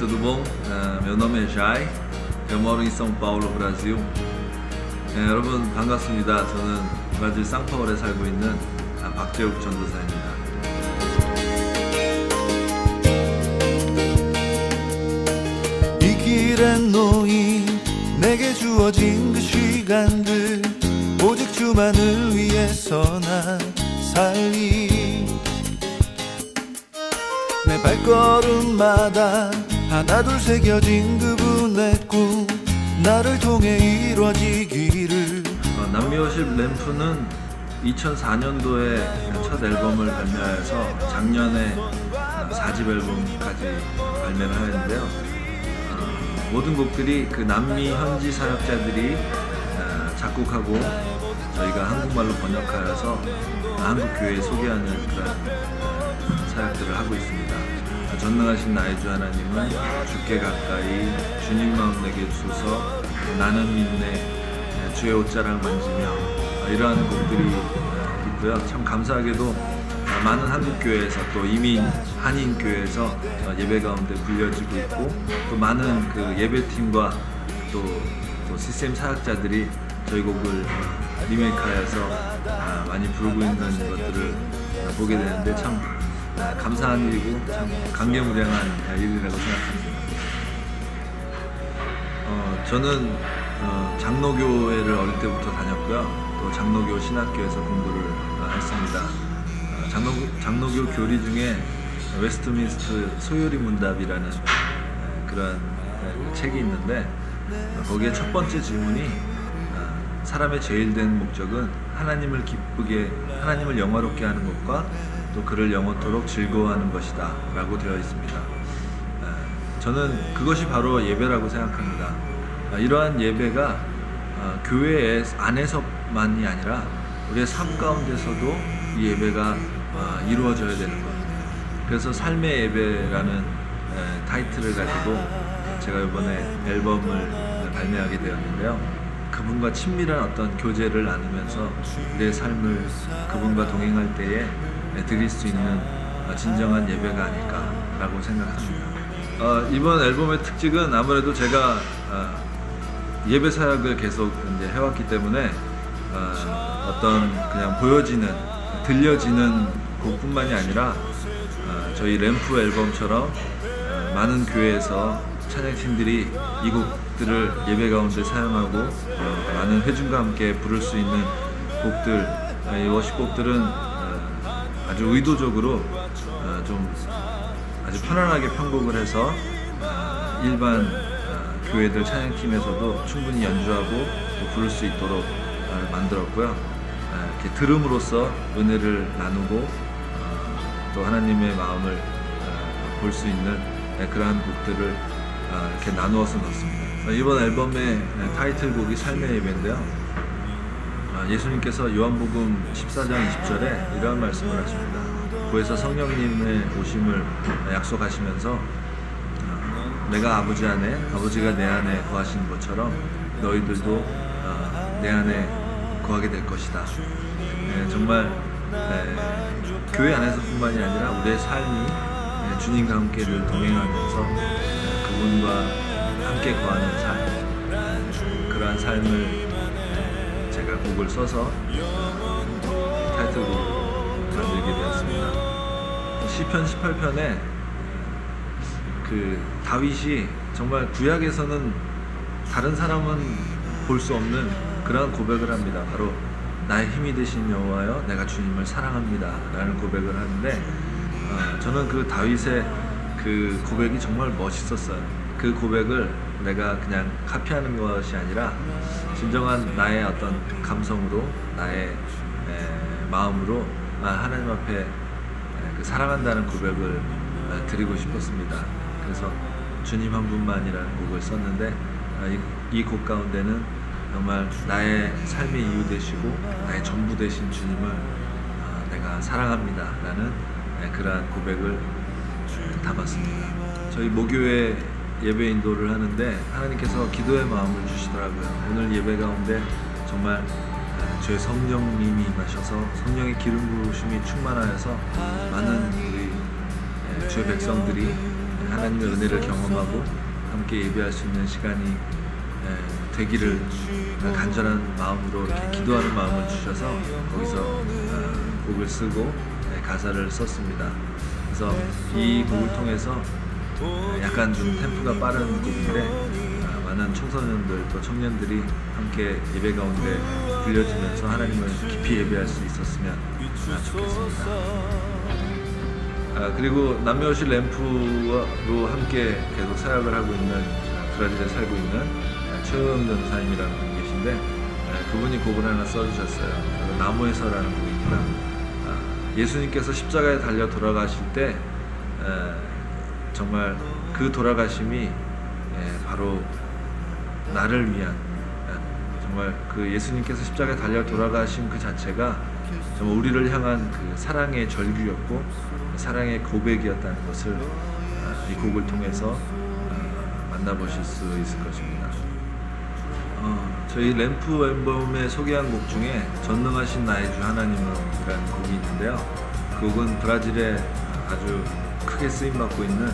tudo bom? Uh, meu nome é Jai, eu moro em São Paulo, Brasil. 네, 여러분 반갑습니다. 저는 브라질 상파울에 살고 있는 아, 박재욱 전도사입니다. 이 길에 놓인 내게 주어진 그 시간들 오직 주만을 위해서 난 살리 내 발걸음마다 하나 둘 새겨진 그분의 꿈 나를 통해 이루어지기를 어, 남미워십 램프는 2004년도에 첫 앨범을 발매하여서 작년에 4집 앨범까지 발매를 하였는데요. 어, 모든 곡들이 그 남미 현지 사역자들이 어, 작곡하고 저희가 한국말로 번역하여서 한국 교회에 소개하는 그런 어, 사역들을 하고 있습니다. 전능하신 나의 주 하나님은 주께 가까이 주님 마음 내게 주소서 나는 믿네 주의 옷자락 만지며 이러한 곡들이 있고요. 참 감사하게도 많은 한국 교회에서 또 이민 한인 교회에서 예배 가운데 불려지고 있고 또 많은 그 예배팀과 또, 또 CCM 사역자들이 저희 곡을 리메이크하여서 많이 부르고 있는 것들을 보게 되는데 참 감사한 일이고 참 감개무량한 일이라고 생각합니다. 어, 저는 어, 장로교회를 어릴 때부터 다녔고요. 또 장로교 신학교에서 공부를 어, 했습니다. 어, 장로, 장로교 교리 중에 웨스트민스트 소요리 문답이라는 어, 그런 어, 책이 있는데 어, 거기에 첫 번째 질문이 어, 사람의 제일 된 목적은 하나님을 기쁘게 하나님을 영화롭게 하는 것과 또 그를 영원토록 즐거워하는 것이다 라고 되어 있습니다. 저는 그것이 바로 예배라고 생각합니다. 이러한 예배가 교회 안에서만이 아니라 우리의 삶 가운데서도 이 예배가 이루어져야 되는 것. 그래서 삶의 예배라는 타이틀을 가지고 제가 이번에 앨범을 발매하게 되었는데요. 그분과 친밀한 어떤 교제를 나누면서 내 삶을 그분과 동행할 때에 드릴 수 있는 진정한 예배가 아닐까라고 생각합니다. 어, 이번 앨범의 특징은 아무래도 제가 어, 예배 사역을 계속 이제 해왔기 때문에 어, 떤 그냥 보여지는 들려지는 곡뿐만이 아니라 어, 저희 램프 앨범처럼 어, 많은 교회에서 찬양팀들이 이 곡들을 예배 가운데 사용하고 어, 많은 회중과 함께 부를 수 있는 곡들 이 워십곡들은 아주 의도적으로 좀 아주 편안하게 편곡을 해서 일반 교회들 찬양팀에서도 충분히 연주하고 부를 수 있도록 만들었고요. 이렇게 들음으로써 은혜를 나누고 또 하나님의 마음을 볼 수 있는 그러한 곡들을 이렇게 나누어서 넣습니다. 이번 앨범의 타이틀곡이 삶의 예배인데요. 예수님께서 요한복음 14장 20절에 이러한 말씀을 하십니다. 구에서 성령님의 오심을 약속하시면서 어, 내가 아버지 안에 아버지가 내 안에 거하시는 것처럼 너희들도 어, 내 안에 거하게 될 것이다. 네, 정말 네, 교회 안에서뿐만이 아니라 우리의 삶이 네, 주님과 함께 늘 동행하면서 네, 그분과 함께 거하는 삶 그러한 삶을 네, 제가 곡을 써서 어, 타이틀곡으로 만들게 되었습니다. 시편 18편에 그 다윗이 정말 구약에서는 다른 사람은 볼 수 없는 그러한 고백을 합니다. 바로 나의 힘이 되신 여호와여 내가 주님을 사랑합니다 라는 고백을 하는데 어, 저는 그 다윗의 그 고백이 정말 멋있었어요. 그 고백을 내가 그냥 카피하는 것이 아니라 진정한 나의 어떤 감성으로 나의 에, 마음으로 하나님 앞에 그 사랑한다는 고백을 드리고 싶었습니다. 그래서 주님 한 분만이라는 곡을 썼는데 이곡 가운데는 정말 나의 삶의 이유 되시고 나의 전부 되신 주님을 내가 사랑합니다 라는 그러한 고백을 담았습니다. 저희 모교회 예배 인도를 하는데 하나님께서 기도의 마음을 주시더라고요. 오늘 예배 가운데 정말 주의 성령님이 임하셔서 성령의 기름 부으심이 충만하여서 많은 우리 주의 백성들이 하나님의 은혜를 경험하고 함께 예배할 수 있는 시간이 에, 되기를 간절한 마음으로 이렇게 기도하는 마음을 주셔서 거기서 어, 곡을 쓰고 네, 가사를 썼습니다. 그래서 이 곡을 통해서 어, 약간 좀 템포가 빠른 곡인데 어, 많은 청소년들 또 청년들이 함께 예배 가운데 들려주면서 하나님을 깊이 예배할 수 있었으면 아, 좋겠습니다. 아, 그리고 남녀실 램프로 함께 계속 사역을 하고 있는 아, 브라질에 살고 있는 아, 최영 전사님이라는 분이 계신데 아, 그분이 곡을 하나 써주셨어요. 나무에서라는 곡입니다. 아, 예수님께서 십자가에 달려 돌아가실 때 에, 정말 그 돌아가심이 에, 바로 나를 위한 에, 정말 그 예수님께서 십자가에 달려 돌아가신 그 자체가 정말 우리를 향한 그 사랑의 절규였고 사랑의 고백이었다는 것을 아, 이 곡을 통해서 아, 만나보실 수 있을 것입니다. 어, 저희 램프 앨범에 소개한 곡 중에 전능하신 나의 주 하나님이라는 곡이 있는데요. 그 곡은 브라질에 아주 크게 쓰임 받고 있는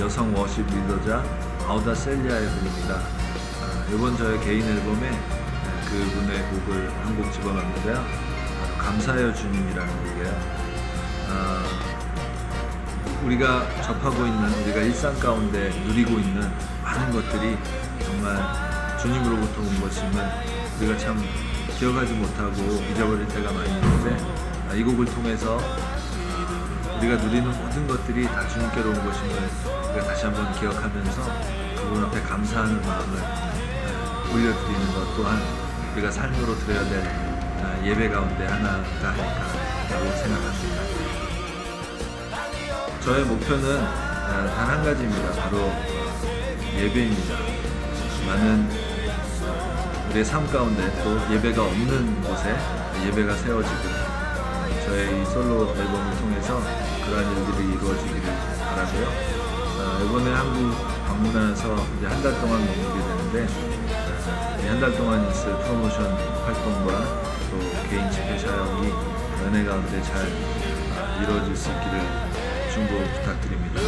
여성 워십 리더자 아우다 셀리아의 곡입니다. 아, 이번 저의 개인 앨범에 아, 그분의 곡을 한 곡 집어넣는데요. 바로 감사해요 주님이라는 곡이에요. 아, 우리가 접하고 있는 우리가 일상 가운데 누리고 있는 많은 것들이 정말 주님으로부터 온 것임을 우리가 참 기억하지 못하고 잊어버릴 때가 많이 있는데 아, 이 곡을 통해서 아, 우리가 누리는 모든 것들이 다 주님께로 온 것임을 우리가 다시 한번 기억하면서 그분 앞에 감사하는 마음을 아, 올려드리는 것 또한 우리가 삶으로 드려야 될 아, 예배 가운데 하나가 아닐까라고 생각합니다. 저의 목표는 아, 단한 가지입니다. 바로 어, 예배입니다. 많은 우리의 삶 가운데 또 예배가 없는 곳에 예배가 세워지고 어, 저의 이 솔로 앨범을 통해서 그러한 일들이 이루어지기를 바라고요. 어, 이번에 한국 방문하면서 이제 한 달 동안 머물게 되는데 이한달 동안 있을 프로모션 활동과 또 개인 집회 촬영이 은혜 가운데 잘 아, 이루어질 수 있기를 중보 부탁드립니다.